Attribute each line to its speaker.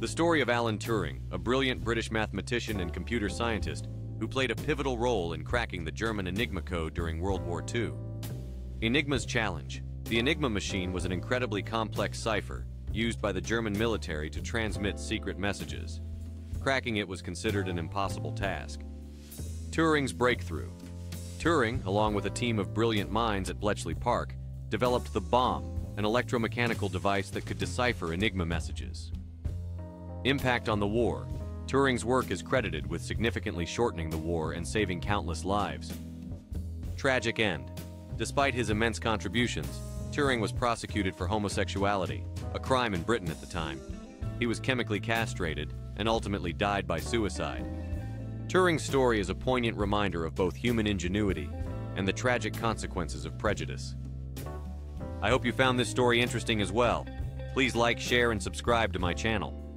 Speaker 1: The story of Alan Turing, a brilliant British mathematician and computer scientist who played a pivotal role in cracking the German Enigma code during World War II. Enigma's challenge. The Enigma machine was an incredibly complex cipher used by the German military to transmit secret messages. Cracking it was considered an impossible task. Turing's breakthrough. Turing, along with a team of brilliant minds at Bletchley Park, developed the Bombe, an electromechanical device that could decipher Enigma messages. Impact on the war. Turing's work is credited with significantly shortening the war and saving countless lives. Tragic end. Despite his immense contributions, Turing was prosecuted for homosexuality, a crime in Britain at the time. He was chemically castrated and ultimately died by suicide. Turing's story is a poignant reminder of both human ingenuity and the tragic consequences of prejudice. I hope you found this story interesting as well. Please like, share, and subscribe to my channel.